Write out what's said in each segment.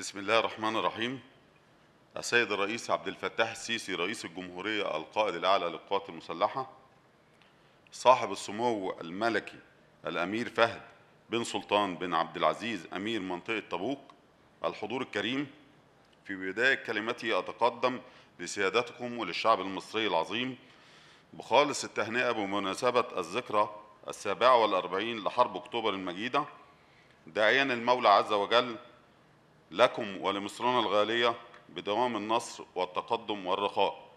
بسم الله الرحمن الرحيم. السيد الرئيس عبد الفتاح السيسي رئيس الجمهورية القائد الأعلى للقوات المسلحة صاحب السمو الملكي الأمير فهد بن سلطان بن عبد العزيز أمير منطقة تبوك الحضور الكريم في بداية كلمتي أتقدم لسيادتكم وللشعب المصري العظيم بخالص التهنئة بمناسبة الذكرى السابعة والأربعين لحرب أكتوبر المجيدة داعيا المولى عز وجل لكم ولمصرنا الغالية بدوام النصر والتقدم والرخاء.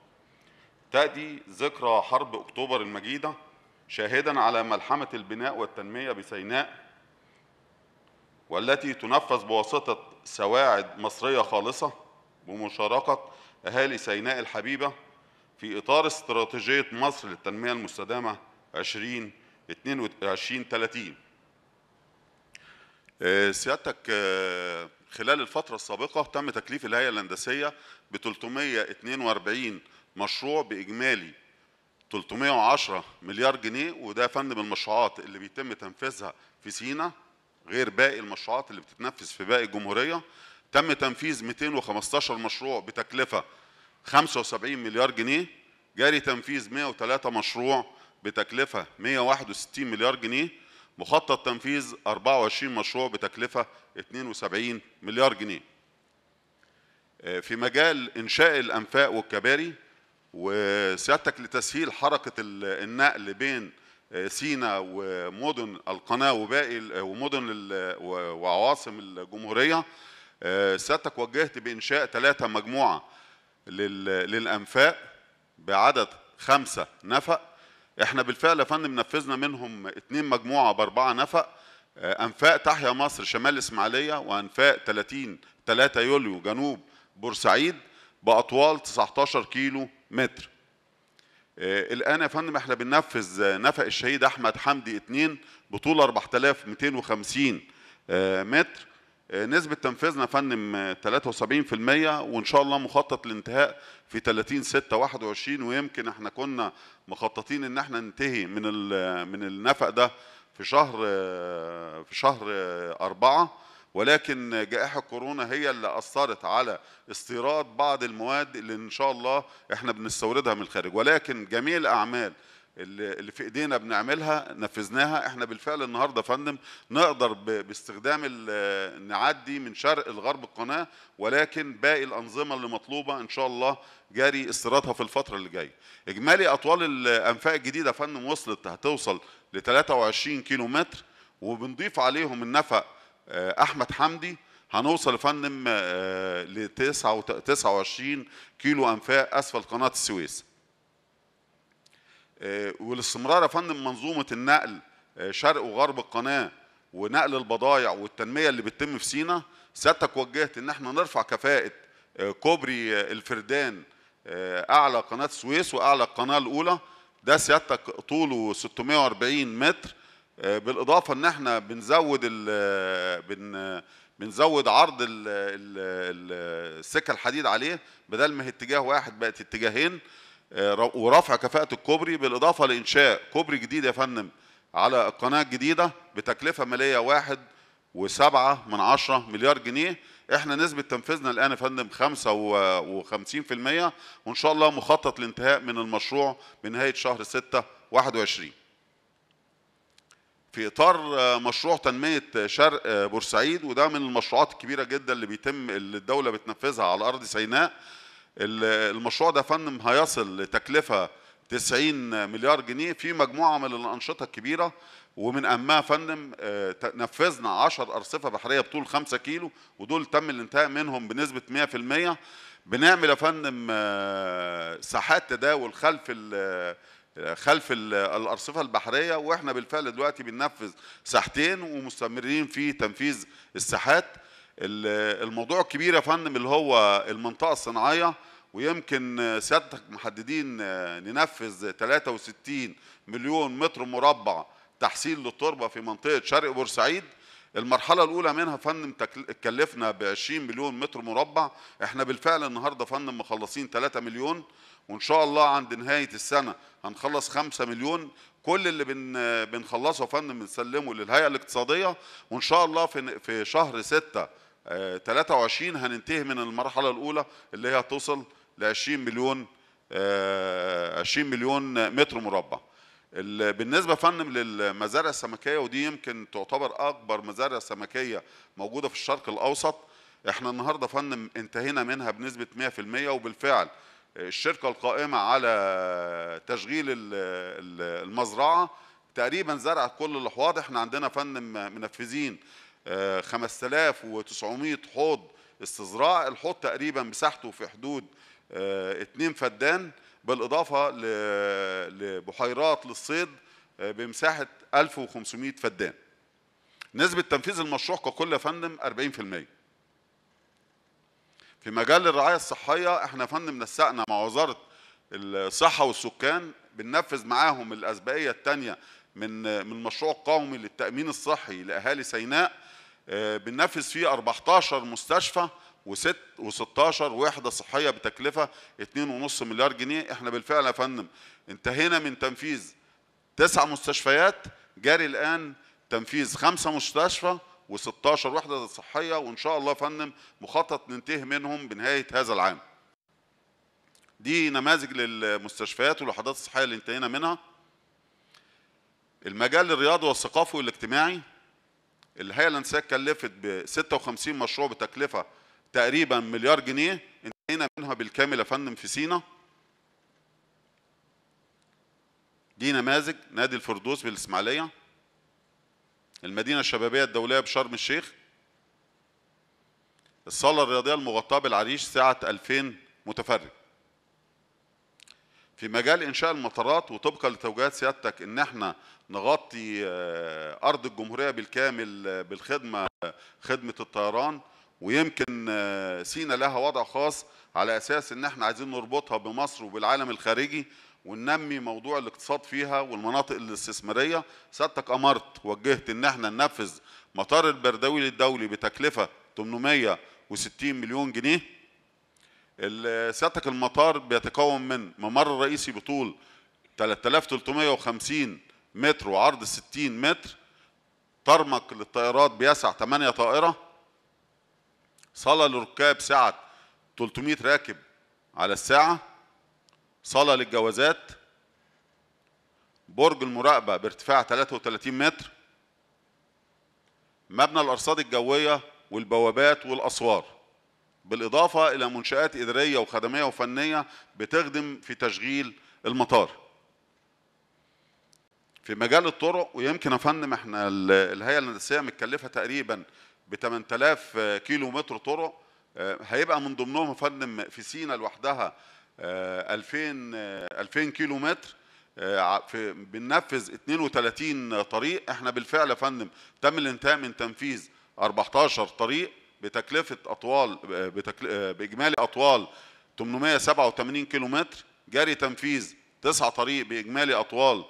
تأتي ذكرى حرب أكتوبر المجيدة شاهدا على ملحمة البناء والتنمية بسيناء والتي تنفذ بواسطة سواعد مصرية خالصة بمشاركة أهالي سيناء الحبيبة في إطار استراتيجية مصر للتنمية المستدامة 2022 30 سيادتك آه، خلال الفترة السابقة تم تكليف الهيئة الهندسية ب 342 مشروع بإجمالي 310 مليار جنيه وده فن من المشروعات اللي بيتم تنفيذها في سينا غير باقي المشروعات اللي بتتنفذ في باقي الجمهورية. تم تنفيذ 215 مشروع بتكلفة 75 مليار جنيه. جاري تنفيذ 103 مشروع بتكلفة 161 مليار جنيه. مخطط تنفيذ 24 مشروع بتكلفة 72 مليار جنيه. آه، في مجال إنشاء الأنفاق والكباري وسيادتك لتسهيل حركة ال- النقل بين آه، سينا ومدن القناة وباقي ومدن وعواصم الجمهورية. آه، سيادتك وجهت بإنشاء ثلاثة مجموعة لل- للأنفاق بعدد خمسة نفق. إحنا بالفعل يا فندم نفذنا منهم اتنين مجموعة بأربعة نفق آه، أنفاق تحيا مصر شمال الإسماعيلية وأنفاق 30 3 يوليو جنوب بورسعيد بأطوال 19 كيلو متر. آه، الآن يا فندم إحنا بننفذ نفق الشهيد أحمد حمدي 2 بطول 4250 آه، متر. نسبة تنفيذنا يا فندم آه، 73% وإن شاء الله مخطط للانتهاء في 30 6 21 ويمكن إحنا كنا مخططين إن إحنا ننتهي من ال- من النفق ده في شهر آه، في شهر آه، أربعة. ولكن جائحة كورونا هي اللي أثرت على استيراد بعض المواد اللي إن شاء الله إحنا بنستوردها من الخارج. ولكن جميع الأعمال اللي في إيدينا بنعملها نفذناها إحنا بالفعل النهارده يا فندم نقدر باستخدام ال- نعدي من شرق لغرب القناة ولكن باقي الأنظمة اللي مطلوبة إن شاء الله جاري استيرادها في الفترة اللي جاية. إجمالي أطوال الأنفاق الجديدة يا فندم وصلت هتوصل ل 23 كيلو متر وبنضيف عليهم النفق آه، أحمد حمدي هنوصل يا فندم ل 29 كيلو أنفاق أسفل قناة السويس. آه، والاستمرار يا فندم منظومة النقل آه، شرق وغرب القناة ونقل البضائع والتنمية اللي بتتم في سينا سيادتك وجهت إن إحنا نرفع كفاءة آه، كوبري الفردان أعلى قناة السويس وأعلى القناه الأولى. ده سيادتك طوله 640 متر. بالإضافة إن إحنا بنزود ال بن بنزود عرض ال- ال- ال- السكة الحديد عليه بدل ما هي اتجاه واحد بقت اتجاهين. ورفع كفاءة الكوبري بالإضافة لإنشاء كوبري جديد يا فندم على القناة الجديدة بتكلفة مالية واحد وسبعة من عشرة مليار جنيه. إحنا نسبة تنفيذنا الآن يا فندم خمسة وخمسين في المية وإن شاء الله مخطط للانتهاء من المشروع بنهاية شهر ستة واحد وعشرين. في إطار آه، مشروع تنمية شرق آه، بورسعيد وده من المشروعات الكبيرة جدا اللي بيتم اللي الدولة بتنفذها على أرض سيناء. المشروع ده فندم هيصل لتكلفة 90 مليار جنيه في مجموعة من الأنشطة الكبيرة. ومن أهمها فندم آه، نفذنا 10 أرصفة بحرية بطول 5 كيلو ودول تم الانتهاء منهم بنسبة 100% بنعمل يا فندم آه، ساحات تداول خلف ال- خلف ال- الأرصفة البحرية. وإحنا بالفعل دلوقتي بننفذ ساحتين ومستمرين في تنفيذ الساحات. ال- الموضوع الكبير يا فندم اللي هو المنطقة الصناعية ويمكن سيادتك محددين ننفذ 63 مليون متر مربع تحصيل للتربة في منطقة شرق بورسعيد. المرحلة الأولى منها فندم تكل- اتكلفنا ب 20 مليون متر مربع، إحنا بالفعل النهارده فندم مخلصين 3 مليون وإن شاء الله عند نهاية السنة هنخلص 5 مليون، كل اللي بن بنخلصه يا فندم بنسلمه للهيئة الاقتصادية وإن شاء الله في في شهر 6 23 هننتهي من المرحلة الأولى اللي هي هتوصل ل 20 مليون 20 مليون متر مربع. بالنسبة فندم للمزارع السمكية ودي يمكن تعتبر أكبر مزارع سمكية موجودة في الشرق الأوسط إحنا النهارده فندم انتهينا منها بنسبة 100% وبالفعل الشركة القائمة على تشغيل المزرعة تقريبا زرعت كل الاحواض إحنا عندنا فندم منفذين 5900 حوض استزراع. الحوض تقريبا مساحته في حدود 2 فدان بالإضافة لبحيرات للصيد بمساحة 1500 فدان. نسبة تنفيذ المشروع ككل يا فندم 40% في مجال الرعاية الصحية إحنا فندم نسقنا مع وزارة الصحة والسكان بننفذ معاهم الأسبقية الثانية من من المشروع القومي للتأمين الصحي لأهالي سيناء. بننفذ فيه 14 مستشفى وست و16 وحدة صحية بتكلفة 2.5 مليار جنيه إحنا بالفعل يا فندم انتهينا من تنفيذ تسع مستشفيات جاري الآن تنفيذ خمسة مستشفى و16 وحدة صحية وإن شاء الله يا فندم مخطط ننتهي منهم بنهاية هذا العام. دي نماذج للمستشفيات والوحدات الصحية اللي انتهينا منها. المجال الرياضي والثقافي والاجتماعي الهيئة الهندسيه كلفت ب 56 مشروع بتكلفة تقريبا مليار جنيه انتهينا منها بالكامل يا فندم في سينا. دي نماذج نادي الفردوس بالإسماعيلية. المدينة الشبابية الدولية بشرم الشيخ. الصالة الرياضية المغطاة بالعريش سعة 2000 متفرج. في مجال إنشاء المطارات وطبقا لتوجيهات سيادتك إن إحنا نغطي أرض الجمهورية بالكامل بالخدمة خدمة الطيران. ويمكن سينا لها وضع خاص على أساس إن إحنا عايزين نربطها بمصر وبالعالم الخارجي وننمي موضوع الاقتصاد فيها والمناطق الاستثمارية. سيادتك أمرت وجهت إن إحنا ننفذ مطار البردوي الدولي بتكلفة 860 مليون جنيه. سيادتك المطار بيتكون من ممر رئيسي بطول 3350 متر وعرض 60 متر طرمق للطائرات بيسع 8 طائرة صالة للركاب سعة 300 راكب على الساعة صالة للجوازات برج المراقبة بارتفاع 33 متر مبنى الأرصاد الجوية والبوابات والأسوار. بالإضافة إلى منشآت إدارية وخدمية وفنية بتخدم في تشغيل المطار. في مجال الطرق ويمكن أفندم إحنا الهيئة الهندسية متكلفة تقريبا ب 8000 كيلو متر طرق. هيبقى من ضمنهم يا فندم في سينا لوحدها 2000 2000 كيلو متر. في بننفذ 32 طريق. إحنا بالفعل يا فندم تم الانتهاء من تنفيذ 14 طريق. بتكلفة أطوال بتكل... بإجمالي أطوال 887 كيلو متر جاري تنفيذ 9 طريق بإجمالي أطوال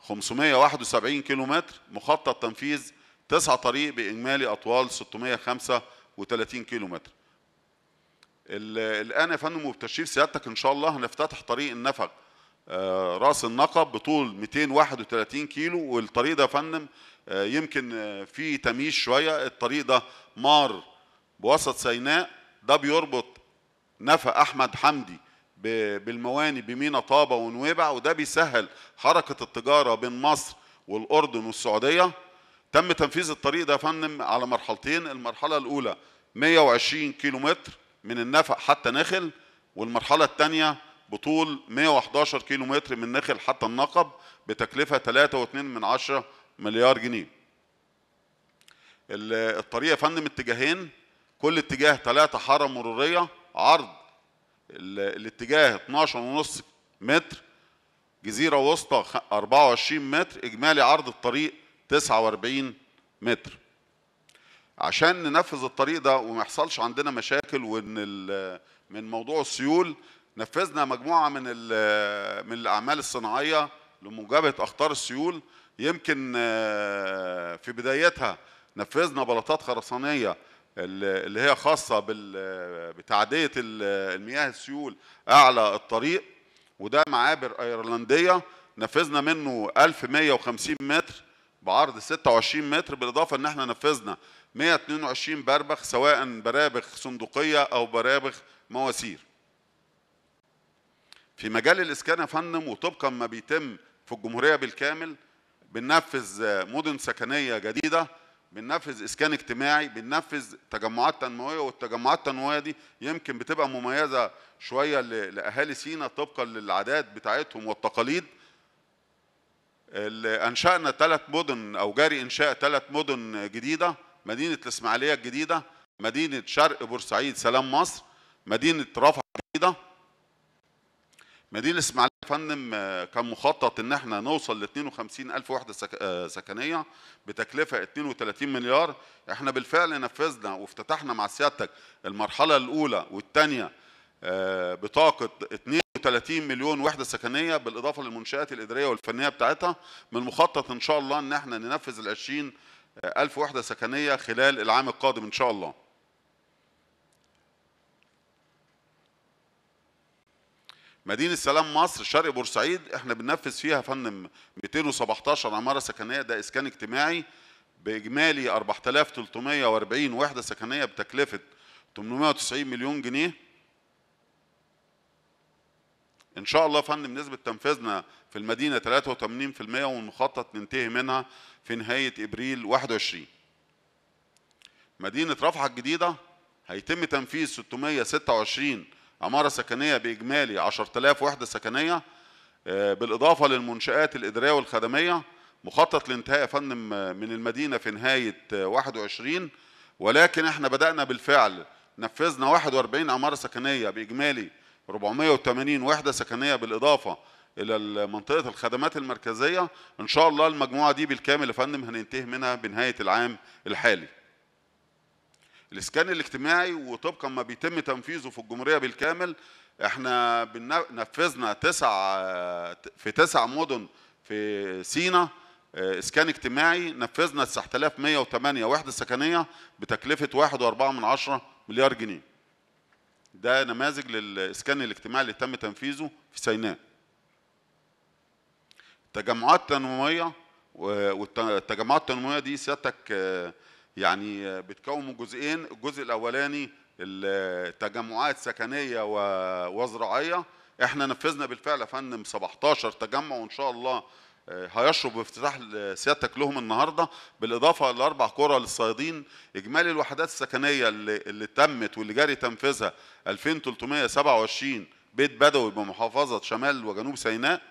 571 كيلو متر مخطط تنفيذ 9 طريق بإجمالي أطوال 635 كيلو متر الآن يا فندم وبتشريف سيادتك إن شاء الله هنفتتح طريق النفق. راس النقب بطول 231 كيلو والطريق ده يا فندم يمكن فيه تمييز شوية. الطريق ده مار بوسط سيناء. ده بيربط نفق أحمد حمدي بالمواني بمينا طابة ونويبع وده بيسهل حركة التجارة بين مصر والأردن والسعودية. تم تنفيذ الطريق ده يا فندم على مرحلتين. المرحلة الأولى 120 كيلو متر من النفق حتى نخل والمرحلة الثانية بطول 111 كيلو متر من نخل حتى النقب بتكلفة 3.2 من عشرة مليار جنيه. الطريق يا فندم اتجاهين. كل اتجاه ثلاثة حارة مرورية. عرض الاتجاه 12.5 متر. جزيرة وسطى 24 متر. إجمالي عرض الطريق 49 متر. عشان ننفذ الطريق ده وما يحصلش عندنا مشاكل وإن من موضوع السيول نفذنا مجموعة من من الأعمال الصناعية لمجابهه أخطار السيول يمكن في بدايتها نفذنا بلاطات خرسانية اللي هي خاصة بتعدية المياه السيول أعلى الطريق وده معابر أيرلندية نفذنا منه 1150 متر بعرض 26 متر بالإضافة إن إحنا نفذنا 122 بربخ سواء برابخ صندوقية أو برابخ مواسير. في مجال الإسكان يا فندم وطبقا ما بيتم في الجمهورية بالكامل بننفذ مدن سكنية جديدة بننفذ إسكان اجتماعي بننفذ تجمعات تنموية والتجمعات التنموية دي يمكن بتبقى مميزة شوية لأهالي سينا طبقا للعادات بتاعتهم والتقاليد. أنشأنا ثلاث مدن أو جاري إنشاء ثلاث مدن جديدة مدينة الإسماعيلية الجديدة مدينة شرق بورسعيد سلام مصر مدينة رفح الجديده مدينه الاسماعيليه يا فندم كان مخطط إن إحنا نوصل ل 52 ألف وحده سكنية بتكلفة 32 مليار. إحنا بالفعل نفذنا وافتتحنا مع سيادتك المرحلة الأولى والثانيه بطاقة 32 مليون وحده سكنية بالإضافة للمنشآت الإدارية والفنية بتاعتها. من المخطط إن شاء الله إن إحنا ننفذ ال 20 ألف وحده سكنية خلال العام القادم إن شاء الله. مدينة سلام مصر شرق بورسعيد إحنا بننفذ فيها فندم 217 عمارة سكنية ده إسكان اجتماعي بإجمالي 4340 وحدة سكنية بتكلفة 890 مليون جنيه. إن شاء الله فندم نسبة تنفيذنا في المدينة 83% والمخطط ننتهي منها في نهاية إبريل 21 مدينة رفح الجديدة هيتم تنفيذ 626 عمارة سكنية بإجمالي 10000 وحدة سكنية بالإضافة للمنشآت الإدارية والخدمية مخطط لانتهاء يا فندم من المدينة في نهاية 21 ولكن إحنا بدأنا بالفعل. نفذنا 41 عمارة سكنية بإجمالي 480 وحدة سكنية بالإضافة إلى منطقة الخدمات المركزية. إن شاء الله المجموعة دي بالكامل يا فندم هننتهي منها بنهاية العام الحالي. الإسكان الاجتماعي وطبقا ما بيتم تنفيذه في الجمهورية بالكامل إحنا نفذنا تسع في تسع مدن في سينا إسكان اجتماعي نفذنا 9108 وحده سكنية بتكلفة 1.4 من عشرة مليار جنيه. ده نماذج للإسكان الاجتماعي اللي تم تنفيذه في سيناء. تجمعات تنمويه والتجمعات التنموية دي سيادتك يعني بتكون من جزئين الجزء الأولاني التجمعات سكنية وزراعية. إحنا نفذنا بالفعل يا فندم 17 تجمع وإن شاء الله هيشرب بافتتاح سيادتك لهم النهارده. بالإضافة لأربع قرى للصيادين إجمالي الوحدات السكنية اللي, اللي تمت واللي جاري تنفيذها 2327 بيت بدوي بمحافظة شمال وجنوب سيناء.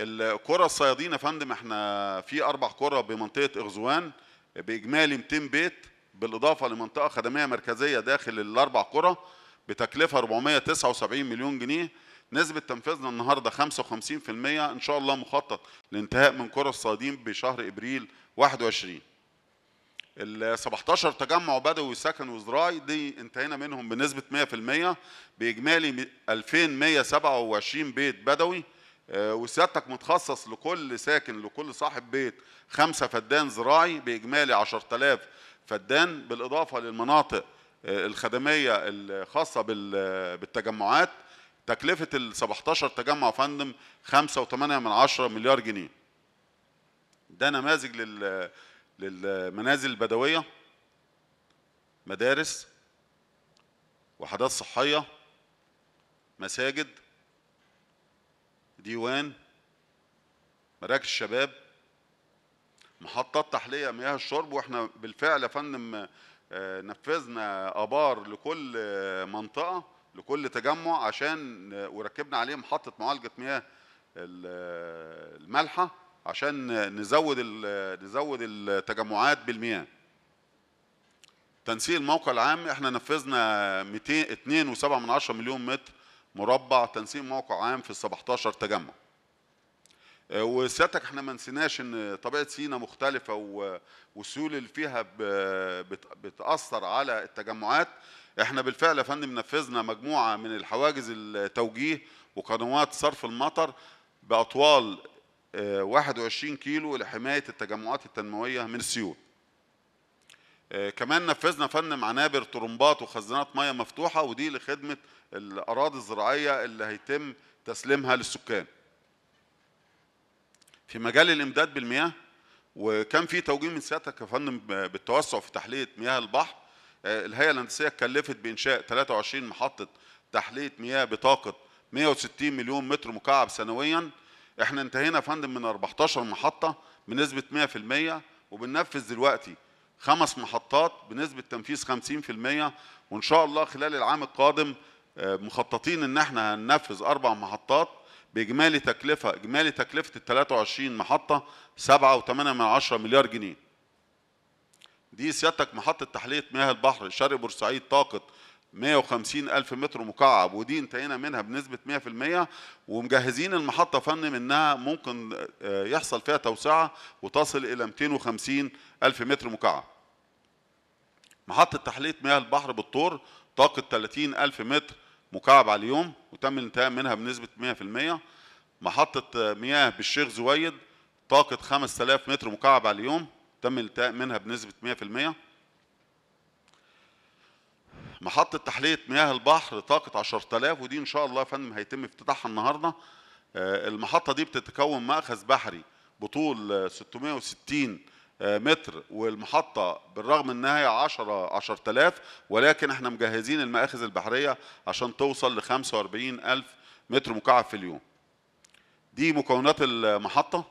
القرى الصيادين يا فندم إحنا في أربع قرى بمنطقة إغزوان. بإجمالي 200 بيت بالإضافة لمنطقة خدمية مركزية داخل الأربع قرى بتكلفة 479 مليون جنيه. نسبة تنفيذنا النهارده 55% إن شاء الله مخطط لانتهاء من قرى الصيادين بشهر إبريل 21 ال 17 تجمع بدوي سكن وزراعي دي انتهينا منهم بنسبة 100% بإجمالي 2127 بيت بدوي. وسيادتك متخصص لكل ساكن لكل صاحب بيت خمسة فدان زراعي بإجمالي 10000 فدان بالإضافة للمناطق الخدمية الخاصة بالتجمعات. تكلفة ال 17 تجمع فندم 5.8 من عشرة مليار جنيه. ده نماذج لل للمنازل البدوية مدارس وحدات صحية مساجد ديوان مراكز شباب محطات تحلية مياه الشرب وإحنا بالفعل يا فندم نفذنا آبار لكل منطقة لكل تجمع عشان وركبنا عليه محطة معالجة مياه المالحة عشان نزود نزود التجمعات بالمياه. تنسيق الموقع العام إحنا نفذنا 200 2.7 من 10 مليون متر مربع تنسيق موقع عام في ال 17 تجمع وسيادتك إحنا ما نسيناش إن طبيعة سينا مختلفة والسيول اللي فيها بتأثر على التجمعات إحنا بالفعل يا فندم نفذنا مجموعة من الحواجز التوجيه وقنوات صرف المطر بأطوال 21 كيلو لحماية التجمعات التنموية من السيول. كمان نفذنا فن عنابر طرمبات وخزانات ميه مفتوحة ودي لخدمة الأراضي الزراعية اللي هيتم تسليمها للسكان. في مجال الإمداد بالمياه وكان في توجيه من سيادتك يا فندم بالتوسع في تحلية مياه البحر آه، الهيئة الهندسية كلفت بإنشاء 23 محطة تحلية مياه بطاقة 160 مليون متر مكعب سنويا إحنا انتهينا يا فندم من 14 محطة بنسبة 100% وبننفذ دلوقتي خمس محطات بنسبة تنفيذ 50% وإن شاء الله خلال العام القادم آه، مخططين إن إحنا هننفذ أربع محطات بإجمالي تكلفة إجمالي تكلفة ال 23 محطة 7.8 مليار جنيه. دي سيادتك محطة تحلية مياه البحر شرق بورسعيد طاقه 150 ألف متر مكعب ودي انتهينا منها بنسبة 100% ومجهزين المحطة فن منها ممكن آه، يحصل فيها توسعة وتصل إلى 250 ألف متر مكعب. محطة تحلية مياه البحر بالطور طاقة 30 ألف متر مكعب على اليوم وتم الانتهاء منها بنسبة 100% محطة مياه بالشيخ زويد طاقة 5000 متر مكعب على اليوم تم الانتهاء منها بنسبة 100% محطة تحلية مياه البحر طاقة 10000 ودي إن شاء الله يا فندم هيتم افتتاحها النهاردة آه، المحطة دي بتتكون مأخذ بحري بطول 660 آه، متر والمحطة بالرغم إنها هي 10 10000 ولكن إحنا مجهزين المآخذ البحرية عشان توصل ل 45000 متر مكعب في اليوم. دي مكونات المحطة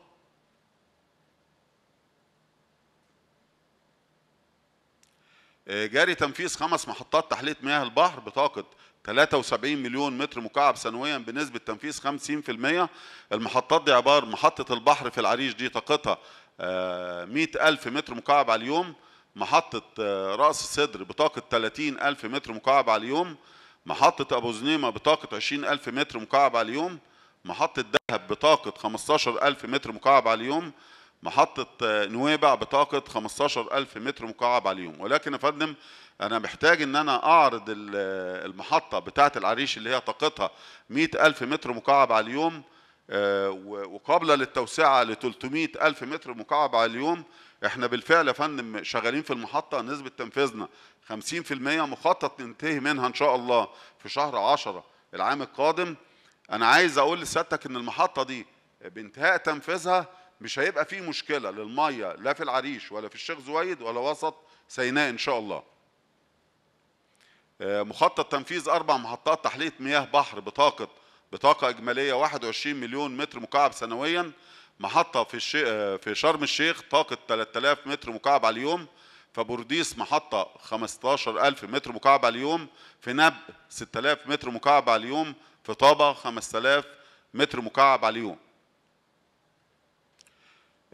جاري تنفيذ خمس محطات تحلية مياه البحر بطاقة 73 مليون متر مكعب سنويا بنسبة تنفيذ 50% المحطات دي عبارة محطة البحر في العريش دي طاقتها 100 ألف متر مكعب على اليوم. محطة آه، رأس السدر بطاقة 30 ألف متر مكعب على اليوم. محطة أبو زنيمة بطاقة 20 ألف متر مكعب على اليوم. محطة دهب بطاقة 15 ألف متر مكعب على اليوم. محطة آه، نويبع بطاقة 15 ألف متر مكعب على اليوم ولكن يا فندم أنا محتاج إن أنا أعرض المحطة بتاعة العريش اللي هي طاقتها 100 ألف متر مكعب على اليوم آه، وقابلة للتوسعة ل 300 ألف متر مكعب على اليوم. إحنا بالفعل يا فندم شغالين في المحطة نسبة تنفيذنا 50% مخطط ننتهي منها إن شاء الله في شهر 10 العام القادم. أنا عايز أقول لسيادتك إن المحطة دي بانتهاء تنفيذها مش هيبقى فيه مشكلة للميه لا في العريش ولا في الشيخ زويد ولا وسط سيناء إن شاء الله. آه، مخطط تنفيذ أربع محطات تحلية مياه بحر بطاقة بطاقة إجمالية 21 مليون متر مكعب سنويا. محطة في الشي... في شرم الشيخ طاقة 3000 متر مكعب على اليوم. فبورديس محطة 15000 متر مكعب على اليوم. في نب 6000 متر مكعب على اليوم. في طابة 5000 متر مكعب على اليوم. آه،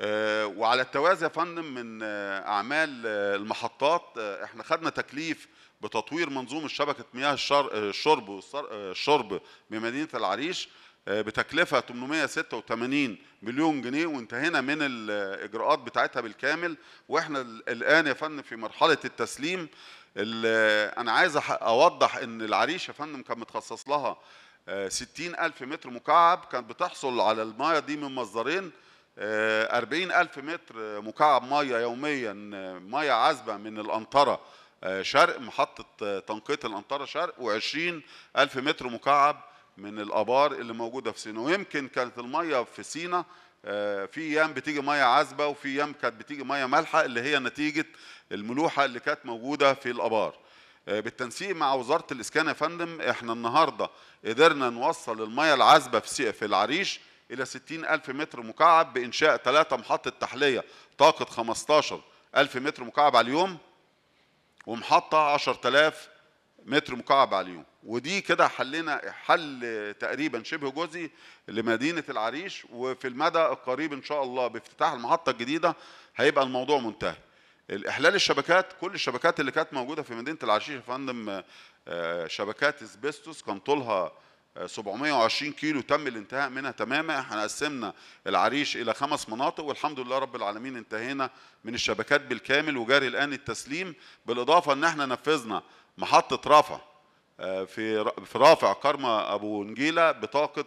وعلى التوازي يا فندم من آه، أعمال آه، المحطات إحنا خدنا تكليف بتطوير منظومة شبكة مياه الشرب والشرب بمدينة العريش بتكلفة 886 مليون جنيه وانتهينا من الاجراءات بتاعتها بالكامل. وإحنا الآن يا فندم في مرحلة التسليم أنا عايز أوضح إن العريش يا فندم كان متخصص لها 60 ألف متر مكعب كانت بتحصل على المياه دي من مصدرين آه، أربعين ألف متر مكعب مية يوميا مية عذبة من الأنطرة آه، شرق محطة تنقية الأنطرة شرق وعشرين ألف متر مكعب من الآبار اللي موجودة في سينا ويمكن كانت المية في سينا آه، في أيام بتيجي مية عذبة وفي أيام كانت بتيجي مية مالحة اللي هي نتيجة الملوحة اللي كانت موجودة في الآبار. بالتنسيق مع وزارة الإسكان يا فندم إحنا النهاردة قدرنا نوصل المية العذبة في العريش إلى 60 ألف متر مكعب بإنشاء ثلاثة محطة تحلية طاقة 15 ألف متر مكعب على اليوم ومحطة 10000 متر مكعب على اليوم. ودي كده حلنا حل تقريبا شبه جزئي لمدينة العريش وفي المدى القريب إن شاء الله بافتتاح المحطة الجديدة هيبقى الموضوع منتهي. الإحلال الشبكات كل الشبكات اللي كانت موجودة في مدينة العريش يا فندم آه، شبكات إسبستوس كان طولها 720 كيلو تم الانتهاء منها تماما. إحنا قسمنا العريش إلى خمس مناطق والحمد لله رب العالمين انتهينا من الشبكات بالكامل وجاري الآن التسليم بالإضافة إن إحنا نفذنا محطة رافع آه، في في رافع كرمة أبو نجيلة بطاقة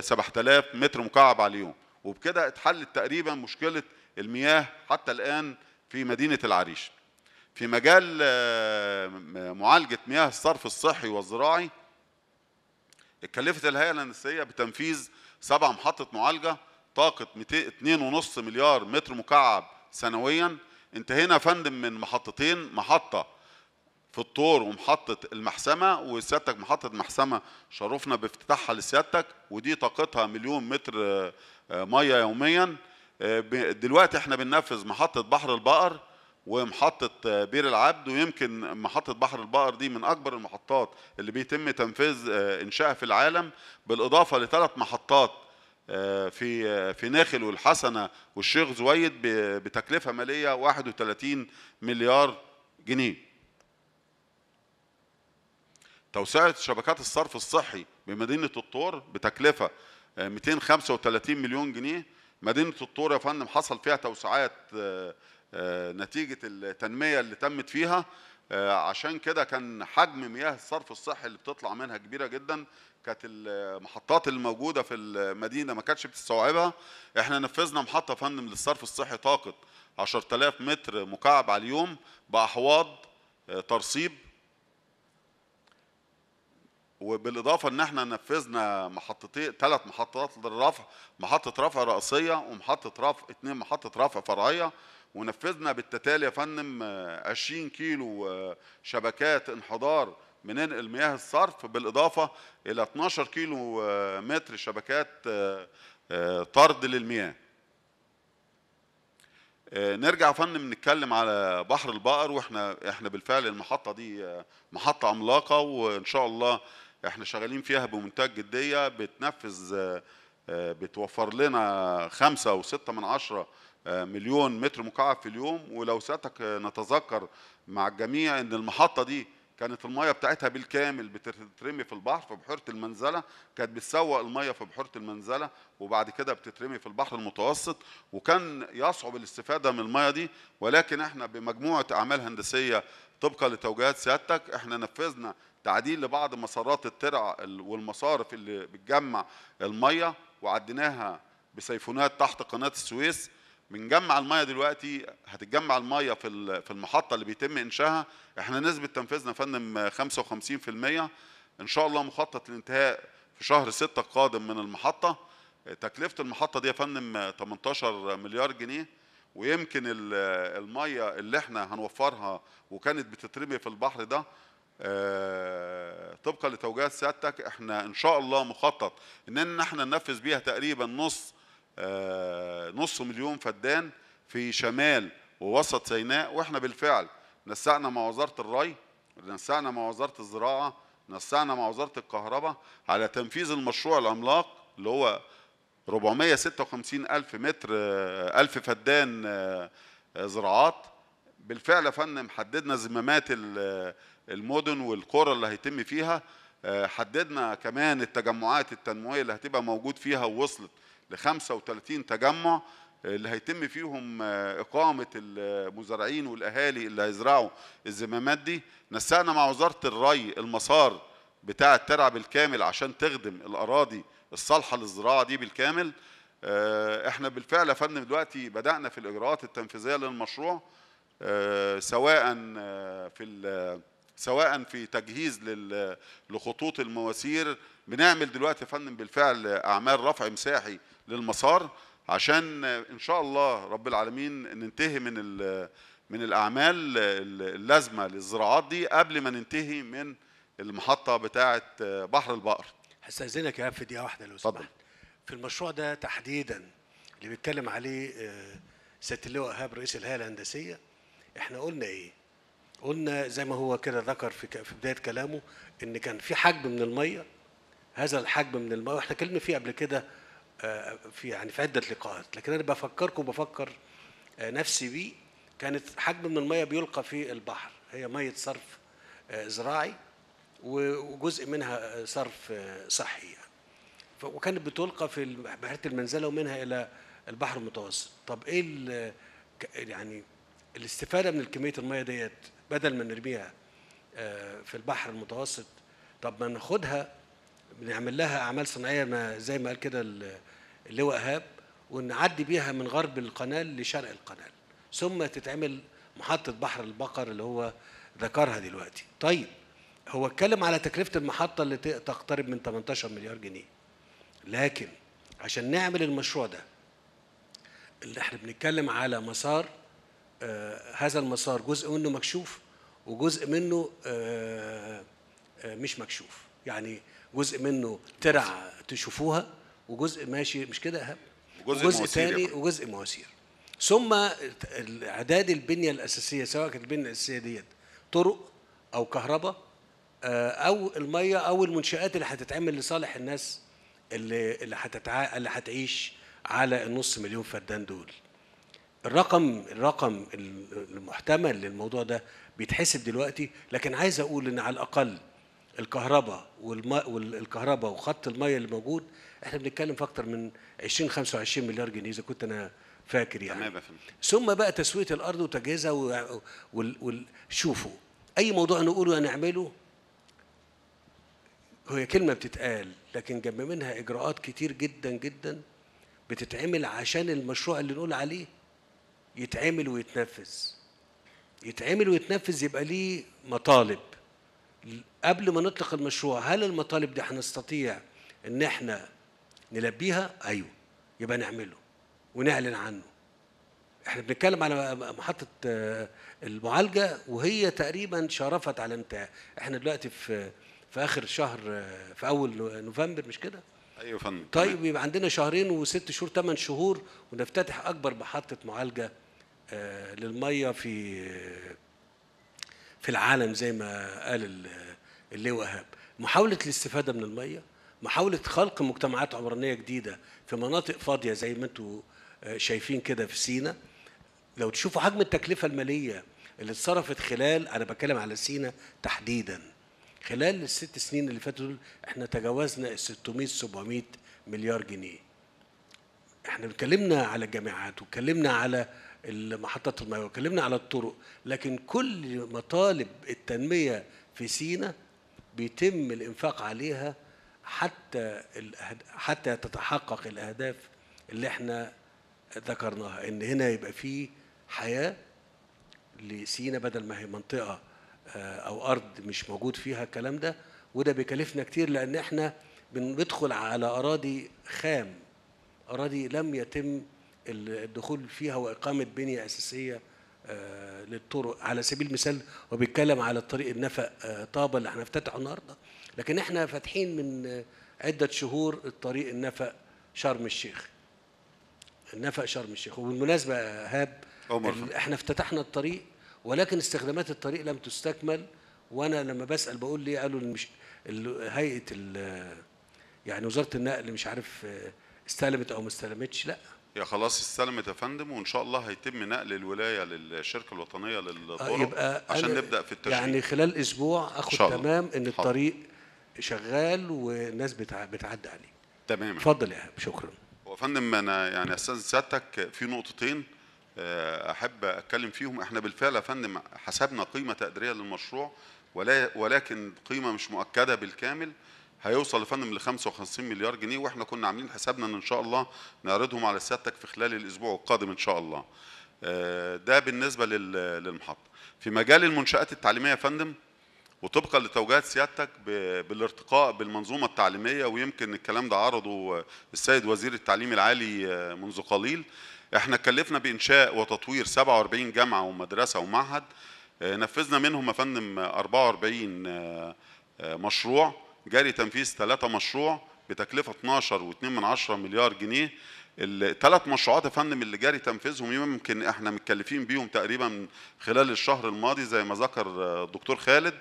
7000 آه، متر مكعب على اليوم. وبكده اتحلت تقريبا مشكلة المياه حتى الآن في مدينة العريش. في مجال آه، معالجة مياه الصرف الصحي والزراعي اتكلفت الهيئة الهندسية بتنفيذ سبع محطة معالجة طاقه 2.5 مليار متر مكعب سنويا. انتهينا يا فندم من محطتين محطة في الطور ومحطة المحسمة وسيادتك محطة محسمة شرفنا بافتتاحها لسيادتك ودي طاقتها مليون متر آه، مية يوميا. آه، دلوقتي إحنا بننفذ محطة بحر البقر ومحطة بير العبد ويمكن محطة بحر البقر دي من أكبر المحطات اللي بيتم تنفيذ آه، إنشائها في العالم بالإضافة لثلاث محطات آه، في آه، في ناخل والحسنة والشيخ زويد بتكلفة مالية 31 مليار جنيه. توسعة شبكات الصرف الصحي بمدينة الطور بتكلفة آه، 235 مليون جنيه. مدينة الطور يا فندم حصل فيها توسعات آه، نتيجة التنمية اللي تمت فيها. آه، عشان كده كان حجم مياه الصرف الصحي اللي بتطلع منها كبيرة جدا. كانت المحطات اللي موجودة في المدينة ما كانتش بتستوعبها. إحنا نفذنا محطة يا فندم للصرف الصحي طاقة 10000 متر مكعب على اليوم بأحواض آه، ترسيب وبالإضافة إن إحنا نفذنا محطتين ثلاث محطات للرفع محطة رفع رئيسيه ومحطة رفع اثنين محطة رفع فرعية. ونفذنا بالتتالي يا فندم آه، 20 كيلو آه، شبكات انحدار بننقل مياه الصرف بالإضافة إلى 12 كيلو آه، متر شبكات آه، آه، طرد للمياه. آه، نرجع فندم نتكلم على بحر البقر وإحنا إحنا بالفعل المحطة دي آه، محطة عملاقة وإن شاء الله إحنا شغالين فيها بمنتهى الجديه بتنفذ آه، آه، بتوفر لنا خمسة وستة من عشرة آه، مليون متر مكعب في اليوم. ولو سيادتك آه، نتذكر مع الجميع إن المحطة دي كانت المية بتاعتها بالكامل بتترمي في البحر في بحيرة المنزلة. كانت بتسوق المية في بحيرة المنزلة وبعد كده بتترمي في البحر المتوسط. وكان يصعب الاستفادة من المية دي. ولكن إحنا بمجموعة أعمال هندسية طبقا لتوجيهات سيادتك إحنا نفذنا تعديل لبعض مسارات الترع ال- والمصارف اللي بتجمع المية. وعديناها بسيفونات تحت قناة السويس. بنجمع المية دلوقتي هتتجمع المية في في المحطة اللي بيتم إنشائها. إحنا نسبة تنفيذنا يا فندم 55% إن شاء الله مخطط للانتهاء في شهر 6 القادم من المحطة. تكلفة المحطة دي يا فندم 18 مليار جنيه. ويمكن ال- المية اللي إحنا هنوفرها وكانت بتترمي في البحر ده طبقا لتوجيهات سيادتك إحنا إن شاء الله مخطط إن إحنا ننفذ بيها تقريبا نص آه، نص مليون فدان في شمال ووسط سيناء وإحنا بالفعل نسقنا مع وزارة الري نسقنا مع وزارة الزراعة نسقنا مع وزارة الكهرباء على تنفيذ المشروع العملاق اللي هو 456 ألف متر آه، ألف فدان آه، آه، زراعات. بالفعل يا فندم حددنا زمامات المدن والقرى اللي هيتم فيها آه، حددنا كمان التجمعات التنموية اللي هتبقى موجود فيها ووصلت ل 35 تجمع آه، اللي هيتم فيهم آه، إقامة المزارعين والأهالي اللي هيزرعوا الزمامات دي. نسقنا مع وزارة الري المسار بتاع الترع بالكامل عشان تخدم الأراضي الصالحة للزراعة دي بالكامل. إحنا بالفعل يا فندم دلوقتي بدأنا في الإجراءات التنفيذية للمشروع سواء في سواء في تجهيز لخطوط المواسير بنعمل دلوقتي يا فندم بالفعل أعمال رفع مساحي للمسار عشان إن شاء الله رب العالمين ننتهي من من الأعمال ال- اللازمة للزراعات دي قبل ما ننتهي من المحطة بتاعه بحر البقر هستأذنك يا في دقيقة واحدة لو. سمحت. في المشروع ده تحديدا اللي بيتكلم عليه سيادة اللواء إيهاب رئيس الهيئة الهندسية إحنا قلنا إيه؟ قلنا زي ما هو كده ذكر في في بداية كلامه إن كان في حجم من المية هذا الحجم من المية وإحنا اتكلمنا فيه قبل كده آه، في يعني في عدة لقاءات لكن أنا بفكركم بفكر آه، نفسي بيه كانت حجم من المية بيلقى في البحر هي مية صرف آه، زراعي وجزء منها صرف صحي يعني. وكانت بتلقى في بحيرة المنزلة ومنها إلى البحر المتوسط طب إيه يعني الاستفادة من كمية المية ديت بدل ما نرميها آه، في البحر المتوسط طب ما ناخدها بنعمل لها أعمال صناعية ما زي ما قال كده ال- اللواء إيهاب ونعدي بيها من غرب القناة لشرق القناة. ثم تتعمل محطة بحر البقر اللي هو ذكرها دلوقتي. طيب هو اتكلم على تكلفة المحطة اللي تقترب من 18 مليار جنيه. لكن عشان نعمل المشروع ده اللي إحنا بنتكلم على مسار هذا المسار جزء منه مكشوف وجزء منه آه آه مش مكشوف يعني جزء منه ترع تشوفوها وجزء ماشي مش كده إيهاب؟ وجزء وجزء تاني فندم. وجزء مواسير ثم اعداد البنية الأساسية سواء كانت البنية الأساسية ديت طرق أو كهرباء آه، أو المية أو المنشآت اللي هتتعمل لصالح الناس اللي اللي هتتع... اللي هتعيش على النص مليون فدان دول الرقم الرقم المحتمل للموضوع ده بيتحسب دلوقتي لكن عايز أقول إن على الأقل الكهرباء والماء والكهرباء وخط المية اللي موجود إحنا بنتكلم في أكتر من 20 25 مليار جنيه إذا كنت أنا فاكر يعني. ثم بقى تسوية الأرض وتجهيزها و... وال... وال... شوفوا أي موضوع نقوله هنعمله؟ هي كلمة بتتقال لكن جنب منها إجراءات كتير جدا جدا بتتعمل عشان المشروع اللي نقول عليه يتعمل ويتنفذ. يتعمل ويتنفذ يبقى ليه مطالب. قبل ما نطلق المشروع هل المطالب دي هنستطيع إن إحنا نلبيها؟ أيوه. يبقى نعمله ونعلن عنه. إحنا بنتكلم على محطة آه، المعالجة وهي تقريبا شرفت على انتهاء. إحنا دلوقتي في في آخر شهر آه، في أول نو- نوفمبر مش كده؟ أيوه فندم. طيب يبقى عندنا شهرين وست شهور ثمان شهور ونفتتح أكبر محطة معالجة آه، للمية في في العالم زي ما قال ال- اللواء ايهاب محاولة الاستفادة من المية محاولة خلق مجتمعات عمرانية جديدة في مناطق فاضية زي ما أنتوا آه، شايفين كده في سينا. لو تشوفوا حجم التكلفة المالية اللي اتصرفت خلال أنا بتكلم على سينا تحديدا. خلال الست سنين اللي فاتوا دول إحنا تجاوزنا ال 600 700 مليار جنيه. إحنا اتكلمنا على الجامعات واتكلمنا على محطات المياه واتكلمنا على الطرق لكن كل مطالب التنمية في سينا بيتم الإنفاق عليها حتى حتى تتحقق الأهداف اللي إحنا ذكرناها إن هنا يبقى في حياة لسينا بدل ما هي منطقة آه، أو أرض مش موجود فيها الكلام ده وده بيكلفنا كتير لأن إحنا بندخل على أراضي خام أراضي لم يتم الدخول فيها وإقامة بنية أساسية آه، للطرق. على سبيل المثال هو بيتكلم على الطريق النفق آه، طابة اللي هنفتتحه النهارده. لكن إحنا فاتحين من آه، عدة شهور الطريق النفق شرم الشيخ. النفق شرم الشيخ. وبالمناسبة. ال- إحنا افتتحنا الطريق ولكن استخدامات الطريق لم تستكمل. وأنا لما بسأل بقول ليه قالوا مش ال- هيئة يعني وزارة النقل مش عارف استلمت أو ما استلمتش. لأ. هي خلاص استلمت يا فندم وإن شاء الله هيتم نقل الولاية للشركة الوطنية للطرق يبقى عشان نبدأ في التشغيل. يعني خلال أسبوع أخد. تمام إن. الطريق شغال والناس بتع- بتعدي عليه. تمام. اتفضل يا شكرا. هو فندم أنا يعني أستاذ سيادتك في نقطتين آه، أحب أتكلم فيهم. إحنا بالفعل يا فندم حسبنا قيمة تقديرية للمشروع ولكن قيمة مش مؤكدة بالكامل. هيوصل يا فندم ل 55 مليار جنيه وإحنا كنا عاملين حسابنا إن إن شاء الله نعرضهم على سيادتك في خلال الأسبوع القادم إن شاء الله. آه، ده بالنسبة لل- للمحطة. في مجال المنشآت التعليمية يا فندم وطبقا لتوجيهات سيادتك بالارتقاء بالمنظومة التعليمية ويمكن الكلام ده عرضه السيد وزير التعليم العالي منذ قليل إحنا كلفنا بإنشاء وتطوير 47 جامعة ومدرسة ومعهد آه، نفذنا منهم يا فندم 44 آه، آه، مشروع جاري تنفيذ ثلاثة مشروع بتكلفة 12.2 مليار جنيه. الثلاث مشروعات يا فندم اللي جاري تنفيذهم يمكن إحنا متكلفين بيهم تقريبا خلال الشهر الماضي زي ما ذكر الدكتور خالد.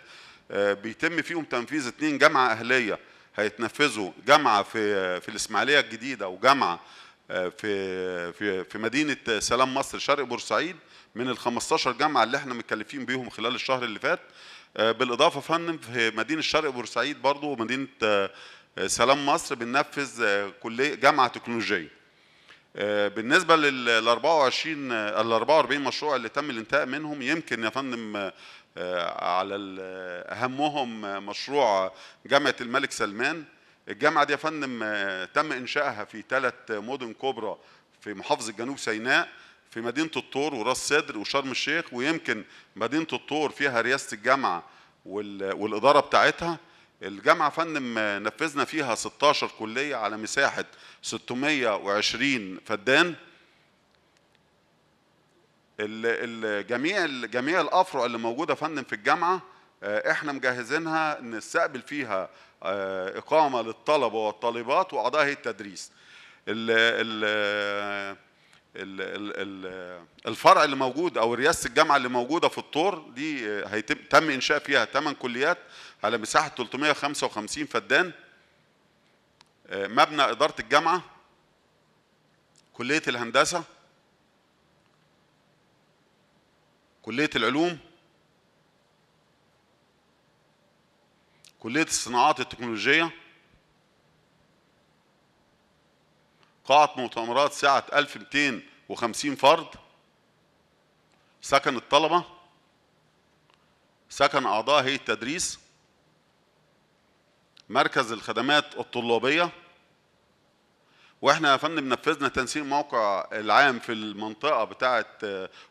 آه، بيتم فيهم تنفيذ اثنين جامعة أهلية هيتنفذوا جامعة في في الإسماعيلية الجديدة وجامعة آه، في في في مدينة سلام مصر شرق بورسعيد من ال 15 جامعة اللي إحنا متكلفين بيهم خلال الشهر اللي فات. آه، بالإضافة يا فندم في مدينة شرق بورسعيد برضو ومدينة آه، سلام مصر بننفذ آه، كلية جامعة تكنولوجية. آه، بالنسبة لل 24 آه، ال 44 مشروع اللي تم الانتهاء منهم يمكن يا فندم على أهمهم مشروع جامعة الملك سلمان. الجامعة دي يا فندم آه، تم إنشائها في ثلاث مدن كبرى في محافظة جنوب سيناء في مدينة الطور وراس سدر وشرم الشيخ ويمكن مدينة الطور فيها رئاسه الجامعة وال- والإدارة بتاعتها. الجامعة فندم آه، نفذنا فيها 16 كلية على مساحة 620 فدان. جميع جميع الأفرع اللي موجودة فندم في الجامعة آه، إحنا مجهزينها نستقبل فيها آه، إقامة للطلبة والطالبات وأعضاء هيئه التدريس. ال ال ال ال ال الفرع اللي موجود أو رئاسه الجامعة اللي موجودة في الطور دي آه، هيتم تم إنشاء فيها 8 كليات على مساحة 355 فدان. آه، مبنى إدارة الجامعة كلية الهندسة كلية العلوم. كلية الصناعات التكنولوجية قاعة مؤتمرات سعة 1250 فرد سكن الطلبة سكن أعضاء هيئة التدريس مركز الخدمات الطلابية وإحنا يا فندم نفذنا تنسيق موقع العام في المنطقة بتاعة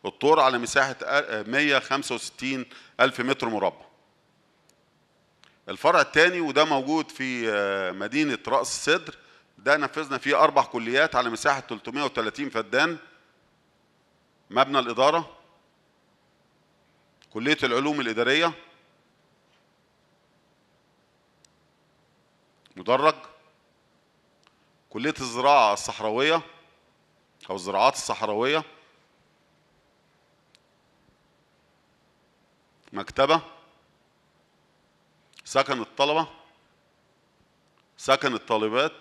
الطور على مساحة آه، 165 ألف متر مربع. الفرع الثاني وده موجود في آه، مدينة رأس السدر ده نفذنا فيه أربع كليات على مساحة 330 فدان. مبنى الإدارة. كلية العلوم الإدارية. مدرج. كلية الزراعة الصحراوية أو الزراعات الصحراوية. مكتبة. سكن الطلبة سكن الطالبات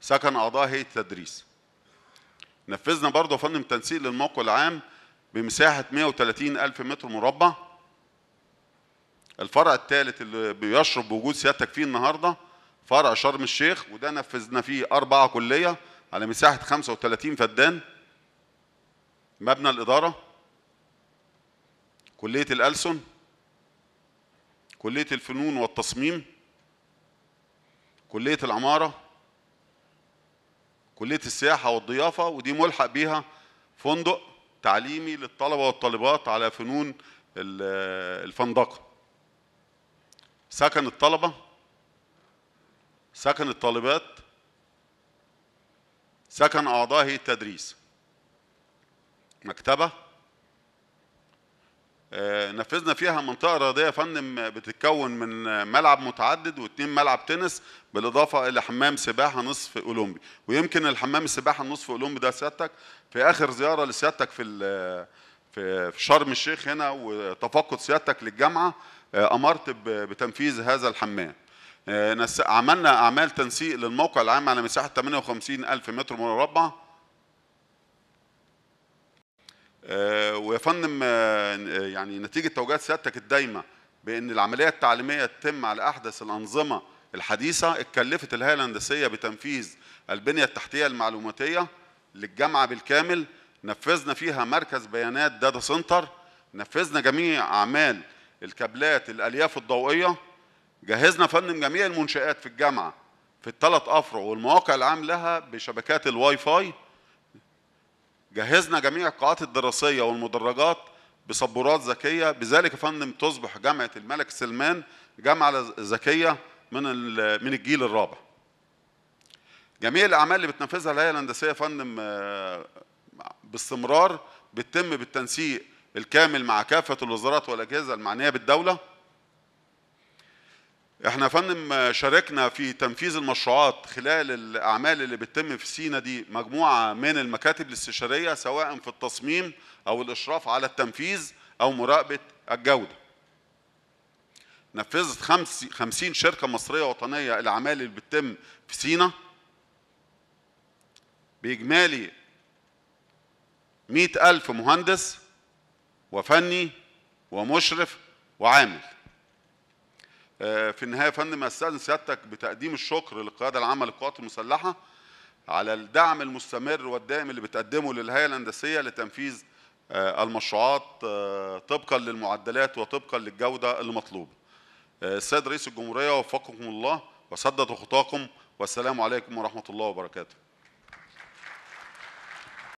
سكن أعضاء هيئة التدريس. نفذنا برضه فندم تنسيق للموقع العام بمساحة 130 ألف متر مربع. الفرع الثالث اللي بيشرب بوجود سيادتك فيه النهارده فرع شرم الشيخ وده نفذنا فيه أربعة كلية على مساحة 35 فدان. مبنى الإدارة كلية الألسن كلية الفنون والتصميم كلية العمارة كلية السياحة والضيافة ودي ملحق بيها فندق تعليمي للطلبة والطالبات على فنون ال- الفندقة. سكن الطلبة سكن الطالبات سكن أعضاء هيئة التدريس. مكتبة نفذنا فيها منطقة رياضية يا فندم بتتكون من ملعب متعدد واثنين ملعب تنس بالإضافة إلى حمام سباحة نصف أولمبي. ويمكن الحمام السباحة النصف أولمبي ده سيادتك في آخر زيارة لسيادتك في في شرم الشيخ هنا وتفقد سيادتك للجامعة آه، أمرت ب- بتنفيذ هذا الحمام. آه، عملنا أعمال تنسيق للموقع العام على مساحة 58 ألف متر مربع. ويا فندم آه، يعني نتيجة توجيهات سيادتك الدايمة بأن العملية التعليمية تتم على أحدث الأنظمة الحديثة اتكلفت الهيئة الهندسية بتنفيذ البنية التحتية المعلوماتية للجامعة بالكامل. نفذنا فيها مركز بيانات data center. نفذنا جميع أعمال الكابلات الألياف الضوئية. جهزنا فندم جميع المنشآت في الجامعة في الثلاث أفرع والمواقع العام لها بشبكات الواي فاي. جهزنا جميع القاعات الدراسية والمدرجات بسبورات ذكية بذلك يا فندم تصبح جامعة الملك سلمان جامعة ذكية من من الجيل الرابع. جميع الأعمال اللي بتنفذها الهيئة الهندسية يا فندم آه، باستمرار بتتم بالتنسيق الكامل مع كافة الوزارات والأجهزة المعنية بالدولة. إحنا يا فندم شاركنا في تنفيذ المشروعات خلال الأعمال اللي بتتم في سينا دي مجموعة من المكاتب الاستشارية سواء في التصميم أو الإشراف على التنفيذ أو مراقبة الجودة. نفذت خمس 50 شركة مصرية وطنية الأعمال اللي بتتم في سينا بإجمالي 100 ألف مهندس وفني ومشرف وعامل في النهاية يا فندم أستأذن سيادتك بتقديم الشكر للقيادة العامة للقوات المسلحة على الدعم المستمر والدائم اللي بتقدمه للهيئة الهندسية لتنفيذ آه، المشروعات آه، طبقا للمعدلات وطبقا للجودة المطلوبة. آه، السيد رئيس الجمهورية وفقكم الله وسدد خطاكم والسلام عليكم ورحمة الله وبركاته.